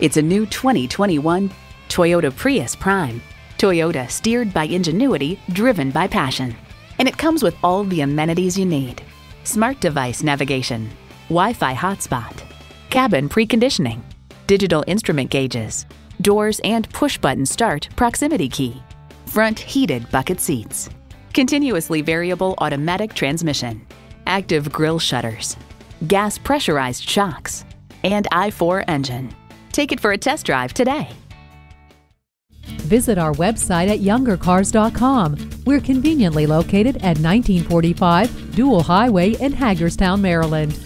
It's a new 2021 Toyota Prius Prime. Toyota steered by ingenuity, driven by passion. And it comes with all the amenities you need smart device navigation, Wi Fi hotspot, cabin preconditioning, digital instrument gauges, doors and push button start proximity key, front heated bucket seats, continuously variable automatic transmission, active grille shutters, gas pressurized shocks, and i4 engine. Take it for a test drive today. Visit our website at youngercars.com. We're conveniently located at 1945 Dual Highway in Hagerstown, Maryland.